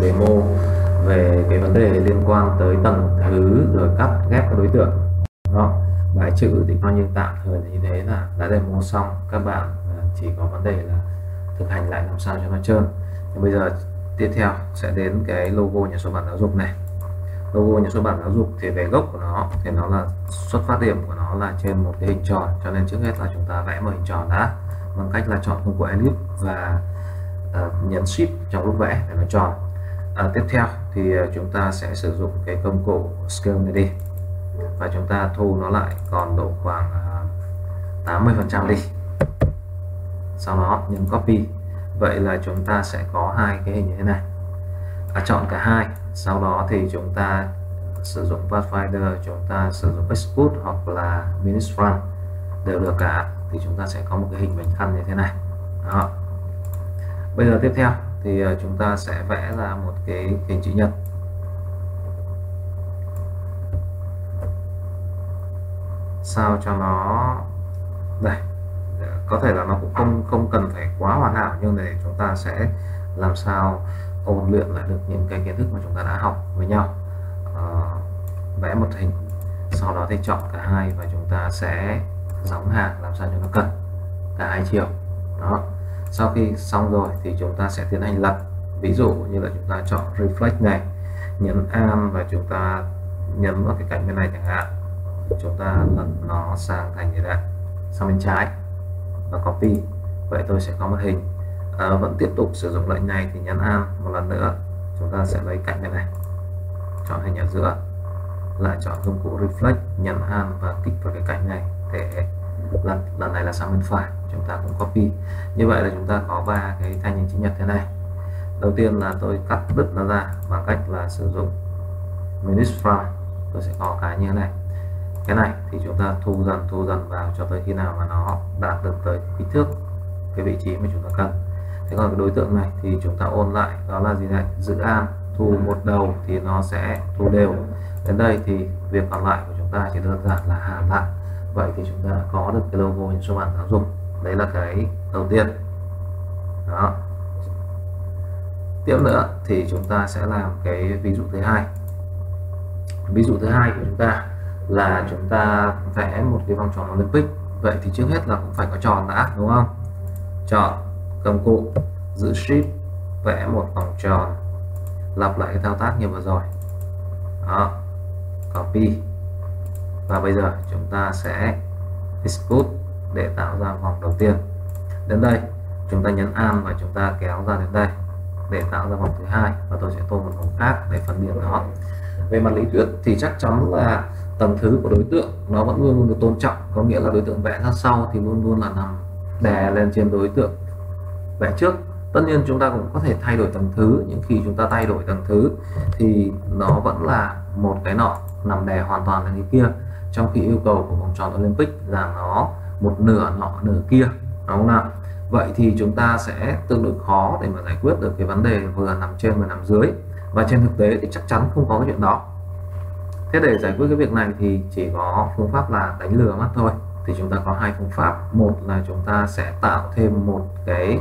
demo về cái vấn đề liên quan tới tầng thứ rồi cắt ghép các đối tượng. Đó bài chữ thì coi như tạm thời như thế là đã demo xong. Các bạn à, chỉ có vấn đề là thực hành lại làm sao cho nó trơn. Thì bây giờ tiếp theo sẽ đến cái logo nhà xuất bản giáo dục này. Logo nhà xuất bản giáo dục thì về gốc của nó thì nó là xuất phát điểm của nó là trên một cái hình tròn. Cho nên trước hết là chúng ta vẽ một hình tròn đã bằng cách là chọn công cụ ellipse và uh, nhấn shift trong lúc vẽ để nó tròn à, tiếp theo thì à, chúng ta sẽ sử dụng cái công cụ scale này đi và chúng ta thu nó lại còn độ khoảng à, 80 phần trăm đi. Sau đó nhấn copy. Vậy là chúng ta sẽ có hai cái hình như thế này. À, chọn cả hai. Sau đó thì chúng ta sử dụng Pathfinder chúng ta sử dụng Export hoặc là Ministrun đều được cả. Thì chúng ta sẽ có một cái hình bánh khăn như thế này. Đó. Bây giờ tiếp theo thì ờ, chúng ta sẽ vẽ ra một cái hình chữ nhật. Sao cho nó đây có thể là nó cũng không không cần phải quá hoàn hảo nhưng để chúng ta sẽ làm sao ôn luyện lại được những cái kiến thức mà chúng ta đã học với nhau. À, vẽ một hình sau đó thì chọn cả hai và chúng ta sẽ gióng hàng làm sao cho nó cần cả hai chiều. Đó sau khi xong rồi thì chúng ta sẽ tiến hành lật ví dụ như là chúng ta chọn reflect này nhấn an và chúng ta nhấn vào cái cạnh bên này chẳng hạn. Chúng ta lật nó sang thành như thế này sang bên trái. Và copy vậy tôi sẽ có một hình. À, vẫn tiếp tục sử dụng lệnh này thì nhấn an một lần nữa. Chúng ta sẽ lấy cạnh bên này chọn hình ở giữa. Lại chọn công cụ reflect nhấn an và kích vào cái cạnh này để lần lần này là sang bên phải chúng ta cũng copy. Như vậy là chúng ta có ba cái thanh hình chữ nhật thế này. Đầu tiên là tôi cắt đứt nó ra bằng cách là sử dụng minus from tôi sẽ có cái như thế này. Cái này thì chúng ta thu dần thu dần vào cho tới khi nào mà nó đạt được tới kích thước cái vị trí mà chúng ta cần. Thế còn cái đối tượng này thì chúng ta ôn lại, đó là gì này? Dự an, thu một đầu thì nó sẽ thu đều. Đến đây thì việc còn lại của chúng ta chỉ đơn giản là hàn lại. Vậy thì chúng ta đã có được cái logo những số bản giáo dục đấy là cái đầu tiên. Đó. Tiếp nữa thì chúng ta sẽ làm cái ví dụ thứ hai. Ví dụ thứ hai của chúng ta là chúng ta vẽ một cái vòng tròn Olympic. Vậy thì trước hết là cũng phải có tròn đã, đúng không? Chọn công cụ, giữ shift vẽ một vòng tròn, lặp lại cái thao tác như vừa rồi. Đó. Copy. Và bây giờ chúng ta sẽ export để tạo ra vòng đầu tiên. Đến đây, chúng ta nhấn an và chúng ta kéo ra đến đây để tạo ra vòng thứ hai và tôi sẽ tô một màu khác để phân biệt nó. Về mặt lý thuyết thì chắc chắn là tầng thứ của đối tượng nó vẫn luôn luôn được tôn trọng, có nghĩa là đối tượng vẽ ra sau thì luôn luôn là nằm đè lên trên đối tượng vẽ trước. Tất nhiên chúng ta cũng có thể thay đổi tầng thứ, nhưng khi chúng ta thay đổi tầng thứ thì nó vẫn là một cái nọ nằm đè hoàn toàn lên cái kia, trong khi yêu cầu của vòng tròn Olympic là nó một nửa nọ, nửa kia, đúng không nào? Vậy thì chúng ta sẽ tương đối khó để mà giải quyết được cái vấn đề vừa nằm trên vừa nằm dưới. Và trên thực tế thì chắc chắn không có cái chuyện đó. Thế để giải quyết cái việc này thì chỉ có phương pháp là đánh lừa mắt thôi. Thì chúng ta có hai phương pháp. Một là chúng ta sẽ tạo thêm một cái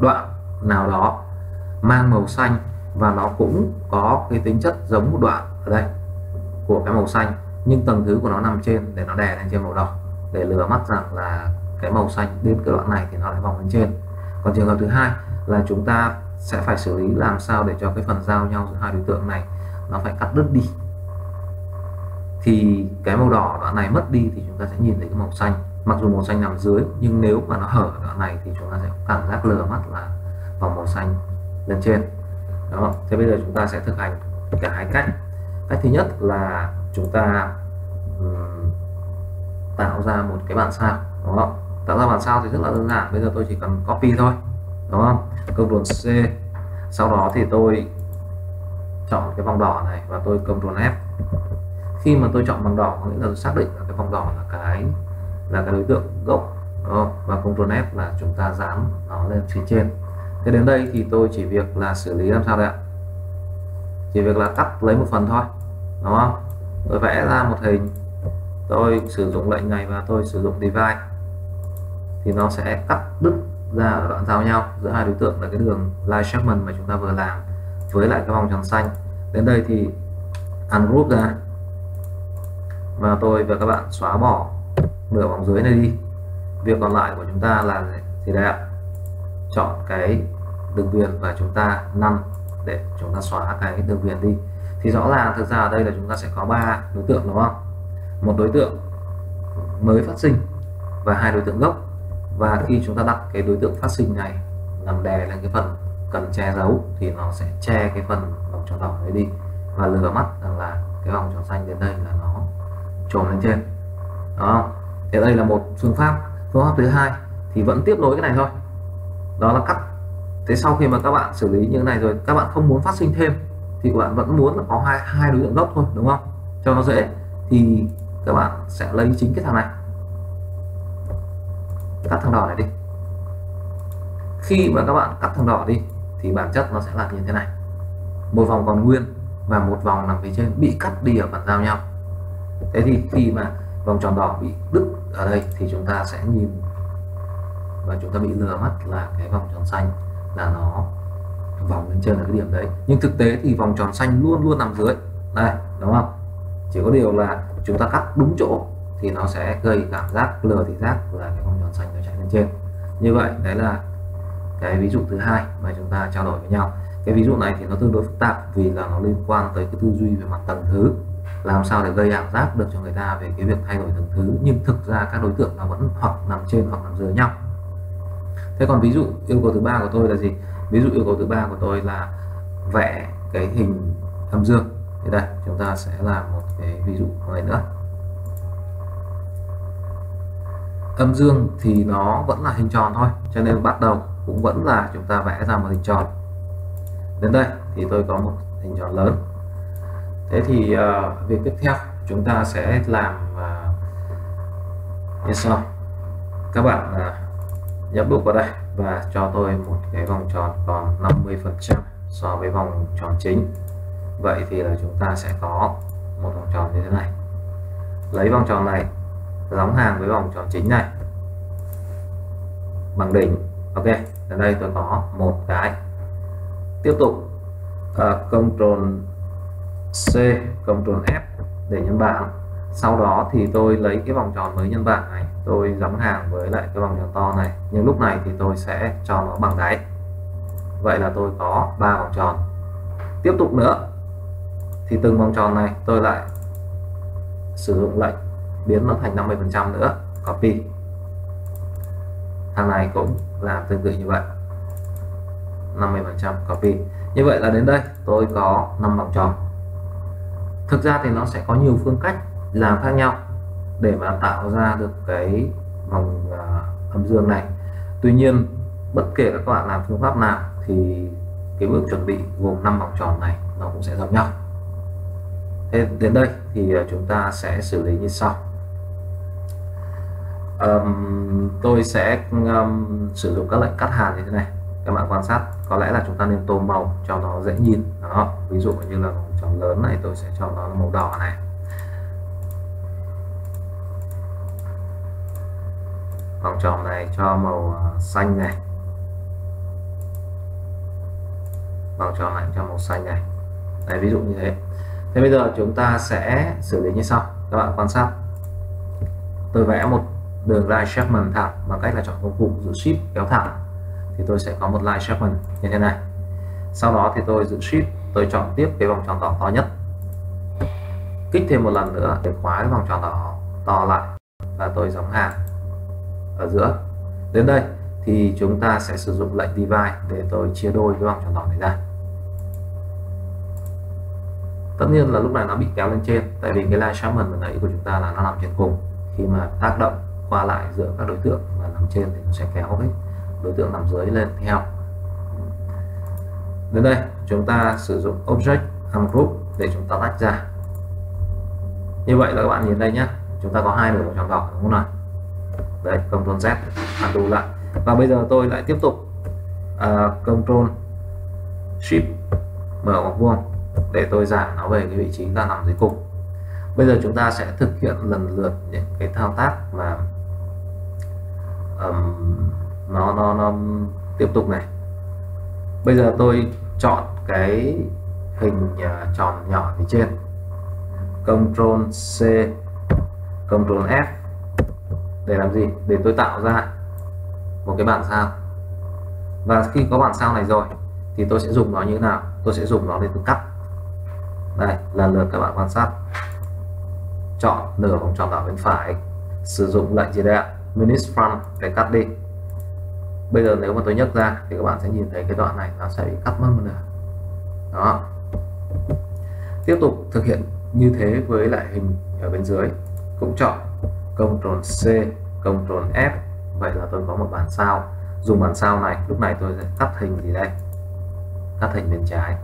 đoạn nào đó mang màu xanh và nó cũng có cái tính chất giống một đoạn ở đây của cái màu xanh, nhưng tầng thứ của nó nằm trên để nó đè lên trên màu đỏ để lừa mắt rằng là cái màu xanh đến cái đoạn này thì nó lại vòng lên trên. Còn trường hợp thứ hai là chúng ta sẽ phải xử lý làm sao để cho cái phần giao nhau giữa hai đối tượng này nó phải cắt đứt đi. Thì cái màu đỏ đoạn này mất đi thì chúng ta sẽ nhìn thấy cái màu xanh. Mặc dù màu xanh nằm dưới nhưng nếu mà nó hở đoạn này thì chúng ta sẽ cảm giác lừa mắt là vòng màu xanh lên trên. Đó thế bây giờ chúng ta sẽ thực hành cả hai cách. Cách thứ nhất là chúng ta um, tạo ra một cái bản sao, đúng không? Tạo ra bản sao thì rất là đơn giản, bây giờ tôi chỉ cần copy thôi, đúng không? Ctrl C, sau đó thì tôi chọn cái vòng đỏ này và tôi Ctrl F. Khi mà tôi chọn vòng đỏ, có nghĩa là tôi xác định là cái vòng đỏ là cái là cái đối tượng gốc đó. và Ctrl F là chúng ta dán nó lên phía trên. Thế đến đây thì tôi chỉ việc là xử lý làm sao đây ạ? Chỉ việc là cắt lấy một phần thôi, đúng không? Tôi vẽ ra một hình tôi sử dụng lệnh này và tôi sử dụng divide thì nó sẽ cắt đứt ra ở đoạn giao nhau giữa hai đối tượng là cái đường line segment mà chúng ta vừa làm với lại cái vòng tròn xanh. Đến đây thì ungroup ra và tôi và các bạn xóa bỏ nửa vòng dưới này đi. Việc còn lại của chúng ta là gì? Đây ạ. Chọn cái đường viền và chúng ta năn để chúng ta xóa cái đường viền đi. Thì rõ ràng thực ra ở đây là chúng ta sẽ có ba đối tượng, đúng không? Một đối tượng mới phát sinh và hai đối tượng gốc. Và khi chúng ta đặt cái đối tượng phát sinh này làm đè lên cái phần cần che giấu thì nó sẽ che cái phần vòng tròn đỏ đấy đi và lừa mắt rằng là cái vòng tròn xanh đến đây là nó trồm lên trên. Đó thì đây là một phương pháp. Phương pháp thứ hai thì vẫn tiếp nối cái này thôi. Đó là cắt. Thế sau khi mà các bạn xử lý như thế này rồi, các bạn không muốn phát sinh thêm thì các bạn vẫn muốn là có hai hai đối tượng gốc thôi, đúng không? Cho nó dễ. Thì các bạn sẽ lấy chính cái thằng này. Cắt thằng đỏ này đi. Khi mà các bạn cắt thằng đỏ đi, thì bản chất nó sẽ là như thế này. Một vòng còn nguyên và một vòng nằm phía trên bị cắt đi ở phần giao nhau. Thế thì khi mà vòng tròn đỏ bị đứt ở đây, thì chúng ta sẽ nhìn và chúng ta bị lừa mắt là cái vòng tròn xanh là nó vòng lên trên là cái điểm đấy. Nhưng thực tế thì vòng tròn xanh luôn luôn nằm dưới. Đây, đúng không? Chỉ có điều là chúng ta cắt đúng chỗ thì nó sẽ gây cảm giác lừa thị giác là cái vòng tròn xanh nó chạy lên trên. Như vậy, đấy là cái ví dụ thứ hai mà chúng ta trao đổi với nhau. Cái ví dụ này thì nó tương đối phức tạp vì là nó liên quan tới cái tư duy về mặt tầng thứ, làm sao để gây ảo giác được cho người ta về cái việc thay đổi tầng thứ. Nhưng thực ra các đối tượng nó vẫn hoặc nằm trên hoặc nằm dưới nhau. Thế còn ví dụ yêu cầu thứ ba của tôi là gì? Ví dụ yêu cầu thứ ba của tôi là vẽ cái hình âm dương thì đây chúng ta sẽ làm một cái ví dụ này nữa. Âm dương thì nó vẫn là hình tròn thôi cho nên bắt đầu cũng vẫn là chúng ta vẽ ra một hình tròn. Đến đây thì tôi có một hình tròn lớn. Thế thì uh, việc tiếp theo chúng ta sẽ làm uh, như sau. Các bạn uh, nhấp bút vào đây và cho tôi một cái vòng tròn còn 50 phần trăm so với vòng tròn chính vậy thì là chúng ta sẽ có một vòng tròn như thế này. Lấy vòng tròn này giống hàng với vòng tròn chính này. Bằng đỉnh ok ở đây tôi có một cái. Tiếp tục uh, Ctrl C Ctrl F để nhân bảng. Sau đó thì tôi lấy cái vòng tròn mới nhân bảng này tôi giống hàng với lại cái vòng tròn to này. Nhưng lúc này thì tôi sẽ cho nó bằng đáy. Vậy là tôi có ba vòng tròn. Tiếp tục nữa thì từng vòng tròn này tôi lại sử dụng lệnh biến nó thành 50 phần trăm nữa copy. Thằng này cũng làm tương tự như vậy. 50 phần trăm copy. Như vậy là đến đây tôi có 5 vòng tròn. Thực ra thì nó sẽ có nhiều phương cách làm khác nhau để mà tạo ra được cái vòng uh, âm dương này. Tuy nhiên bất kể là các bạn làm phương pháp nào thì cái bước chuẩn bị gồm 5 vòng tròn này nó cũng sẽ giống nhau đến đây thì à, chúng ta sẽ xử lý như sau. Um, tôi sẽ um, sử dụng các lệnh cắt hàn như thế này. Các bạn quan sát có lẽ là chúng ta nên tô màu cho nó dễ nhìn đó. Ví dụ như là vòng tròn lớn này tôi sẽ cho nó màu đỏ này. Vòng tròn này cho màu à, xanh này. Vòng tròn này cho màu xanh này. Đấy, ví dụ như thế thế bây giờ chúng ta sẽ xử lý như sau. Các bạn quan sát. Tôi vẽ một đường line segment thẳng bằng cách là chọn công cụ giữ shift kéo thẳng. Thì tôi sẽ có một line segment như thế này. Sau đó thì tôi giữ shift tôi chọn tiếp cái vòng tròn đỏ to nhất. Kích thêm một lần nữa để khóa cái vòng tròn đỏ to lại và tôi giống hàng ở giữa. Đến đây thì chúng ta sẽ sử dụng lệnh divide để tôi chia đôi cái vòng tròn đỏ này ra tất nhiên là lúc này nó bị kéo lên trên tại vì cái line segment vừa nãy của chúng ta là nó nằm trên cùng. Khi mà tác động qua lại giữa các đối tượng mà nằm trên thì nó sẽ kéo cái đối tượng nằm dưới lên theo. Đến đây chúng ta sử dụng object ungroup để chúng ta tách ra. Như vậy là các bạn nhìn đây nhé chúng ta có hai nửa trong vòng đúng không nào? Đây Ctrl Z undo lại. Và bây giờ tôi lại tiếp tục uh, Ctrl Shift mở ngoặc vuông để tôi giảm nó về cái vị trí ta nằm dưới cùng. Bây giờ chúng ta sẽ thực hiện lần lượt những cái thao tác mà um, nó nó nó tiếp tục này. Bây giờ tôi chọn cái hình uh, tròn nhỏ phía trên. Ctrl C Ctrl F. Để làm gì? Để tôi tạo ra một cái bản sao. Và khi có bản sao này rồi thì tôi sẽ dùng nó như thế nào? Tôi sẽ dùng nó để tôi cắt đây lần lượt các bạn quan sát. Chọn nửa vòng tròn ở bên phải. Sử dụng lệnh gì đây ạ? Minus front để cắt đi. Bây giờ nếu mà tôi nhấc ra thì các bạn sẽ nhìn thấy cái đoạn này nó sẽ bị cắt mất một nửa. Đó. Tiếp tục thực hiện như thế với lại hình ở bên dưới. Cũng chọn Ctrl C, Ctrl F. Vậy là tôi có một bản sao. Dùng bản sao này, lúc này tôi sẽ cắt hình gì đây? Cắt hình bên trái.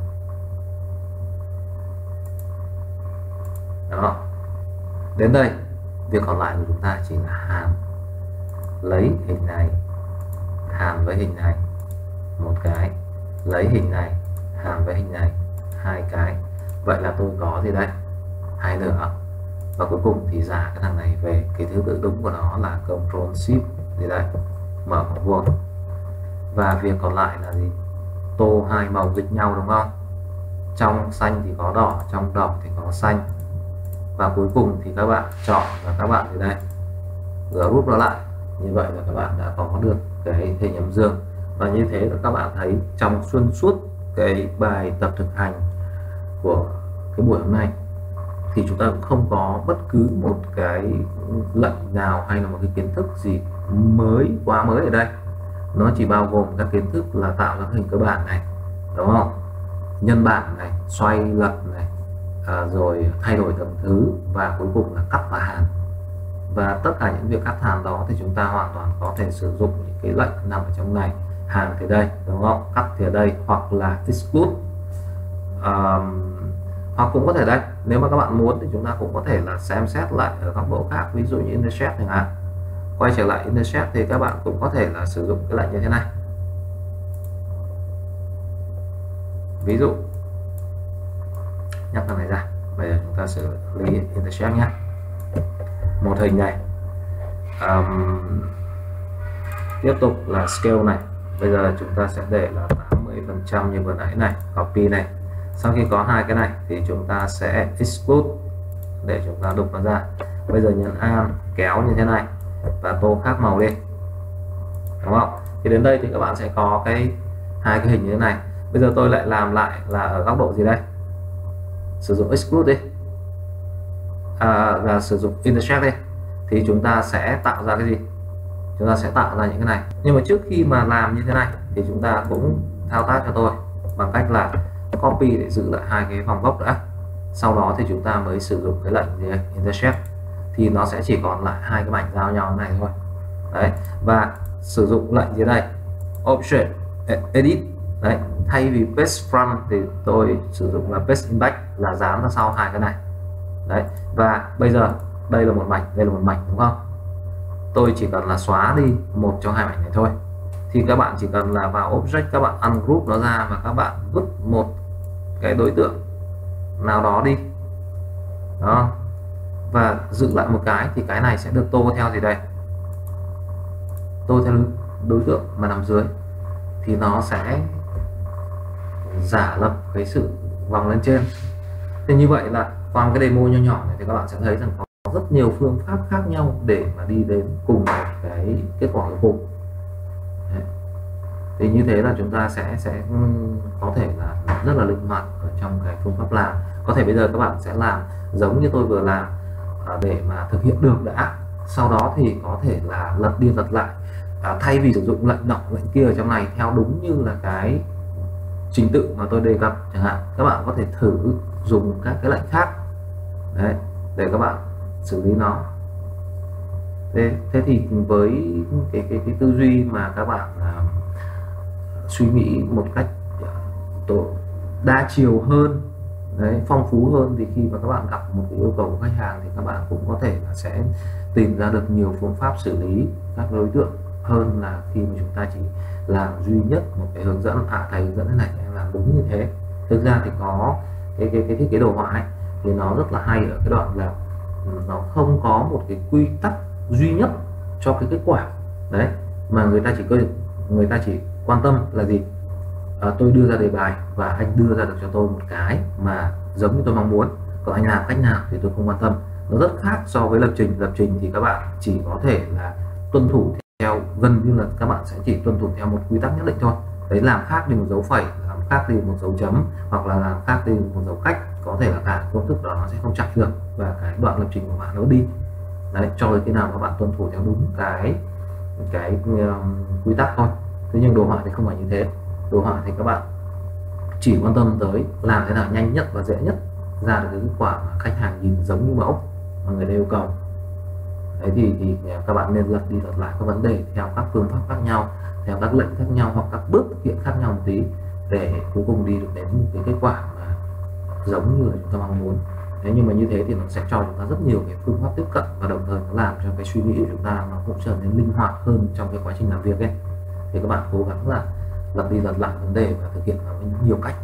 Đó. Đến đây, việc còn lại của chúng ta chỉ là hàm. Lấy hình này, hàm với hình này, một cái. Lấy hình này, hàm với hình này, hai cái. Vậy là tôi có gì đây hai nữa và cuối cùng thì giả cái thằng này về. Cái thứ tự đúng của nó là control Shift. Gì đây? Mở khoảng vuông. Và việc còn lại là gì? Tô hai màu nghịch nhau đúng không? Trong xanh thì có đỏ, trong đỏ thì có xanh và cuối cùng thì các bạn chọn và các bạn thì đây, group nó lại. Như vậy là các bạn đã có được cái hình âm dương. Và như thế là các bạn thấy trong xuyên suốt cái bài tập thực hành của cái buổi hôm nay, thì chúng ta cũng không có bất cứ một cái lệnh nào hay là một cái kiến thức gì mới, quá mới ở đây. Nó chỉ bao gồm các kiến thức là tạo ra hình cơ bản này, đúng không? Nhân bản này, xoay lật này à, rồi thay đổi tầm thứ và cuối cùng là cắt và hàn và tất cả những việc cắt hàn đó thì chúng ta hoàn toàn có thể sử dụng những cái lệnh nằm ở trong này. Hàn thì đây đúng không? Cắt thì ở đây hoặc là exclude um, hoặc cũng có thể đây nếu mà các bạn muốn thì chúng ta cũng có thể là xem xét lại ở góc độ khác ví dụ như intercept chẳng hạn. Quay trở lại intercept thì các bạn cũng có thể là sử dụng cái lệnh như thế này. Ví dụ nhắc thằng này ra. Bây giờ chúng ta xử lý intercept nhé. Một hình này. Um, tiếp tục là scale này. Bây giờ chúng ta sẽ để là 80 phần trăm như vừa nãy này copy này. Sau khi có hai cái này thì chúng ta sẽ export để chúng ta đục nó ra. Bây giờ nhấn A kéo như thế này và tô khác màu đi. Đúng không? Thì đến đây thì các bạn sẽ có cái hai cái hình như thế này. Bây giờ tôi lại làm lại là ở góc độ gì đây? Sử dụng exclude đi. À, và sử dụng intersect đi. Thì chúng ta sẽ tạo ra cái gì? Chúng ta sẽ tạo ra những cái này. Nhưng mà trước khi mà làm như thế này thì chúng ta cũng thao tác cho tôi bằng cách là copy để giữ lại hai cái vòng gốc đã. Sau đó thì chúng ta mới sử dụng cái lệnh gì intersect thì nó sẽ chỉ còn lại hai cái mảnh giao nhau này thôi. Đấy và sử dụng lệnh dưới đây option e- edit đấy, thay vì best front thì tôi sử dụng là best in back là dán ra sau hai cái này. Đấy, và bây giờ, đây là một mảnh đây là một mảnh đúng không? Tôi chỉ cần là xóa đi một trong hai mảnh này thôi. Thì các bạn chỉ cần là vào object, các bạn ungroup nó ra và các bạn vứt một cái đối tượng nào đó đi. Đó. Và giữ lại một cái thì cái này sẽ được tô theo gì đây? Tô theo đối tượng mà nằm dưới. Thì nó sẽ giả lập cái sự vòng lên trên. Thì như vậy là qua cái demo nho nhỏ này thì các bạn sẽ thấy rằng có rất nhiều phương pháp khác nhau để mà đi đến cùng một cái kết quả cuối cùng. Thì như thế là chúng ta sẽ sẽ ừ, có thể là rất là linh hoạt ở trong cái phương pháp làm. Có thể bây giờ các bạn sẽ làm giống như tôi vừa làm à, để mà thực hiện được đã. Sau đó thì có thể là lật đi lật lại à, thay vì sử dụng lệnh nọ lệnh kia ở trong này theo đúng như là cái trình tự mà tôi đề cập chẳng hạn các bạn có thể thử dùng các cái lệnh khác. Đấy để các bạn xử lý nó. Thế thế thì với cái cái cái tư duy mà các bạn uh, suy nghĩ một cách à, tổ đa chiều hơn đấy phong phú hơn thì khi mà các bạn gặp một cái yêu cầu của khách hàng thì các bạn cũng có thể là sẽ tìm ra được nhiều phương pháp xử lý các đối tượng hơn là khi mà chúng ta chỉ làm duy nhất một cái hướng dẫn à thầy hướng dẫn thế này em làm đúng như thế. Thực ra thì có cái cái cái thiết kế đồ họa ấy, thì nó rất là hay ở cái đoạn là ừ, nó không có một cái quy tắc duy nhất cho cái kết quả. Đấy mà người ta chỉ có người ta chỉ quan tâm là gì? À, tôi đưa ra đề bài và anh đưa ra được cho tôi một cái mà giống như tôi mong muốn. Còn anh làm cách nào thì tôi không quan tâm. Nó rất khác so với lập trình. Lập trình thì các bạn chỉ có thể là tuân thủ theo gần như là các bạn sẽ chỉ tuân thủ theo một quy tắc nhất định thôi. Đấy làm khác đi một dấu phẩy làm khác đi một dấu chấm hoặc là làm khác đi một dấu cách có thể là cả công thức đó nó sẽ không chạy được và cái đoạn lập trình của bạn nó đi. Đấy cho đến khi nào các bạn tuân thủ theo đúng cái cái um, quy tắc thôi. Thế nhưng đồ họa thì không phải như thế. Đồ họa thì các bạn chỉ quan tâm tới làm thế nào nhanh nhất và dễ nhất ra được cái kết quả mà khách hàng nhìn giống như mẫu mà người ta yêu cầu thế thì thì các bạn nên lật đi lật lại các vấn đề theo các phương pháp khác nhau, theo các lệnh khác nhau hoặc các bước thực hiện khác nhau một tí để cuối cùng đi được đến một cái kết quả mà giống như là chúng ta mong muốn. Thế nhưng mà như thế thì nó sẽ cho chúng ta rất nhiều cái phương pháp tiếp cận và đồng thời nó làm cho cái suy nghĩ của chúng ta nó cũng trở nên linh hoạt hơn trong cái quá trình làm việc ấy. Thì các bạn cố gắng là lặp đi lặp lại vấn đề và thực hiện nó nhiều cách.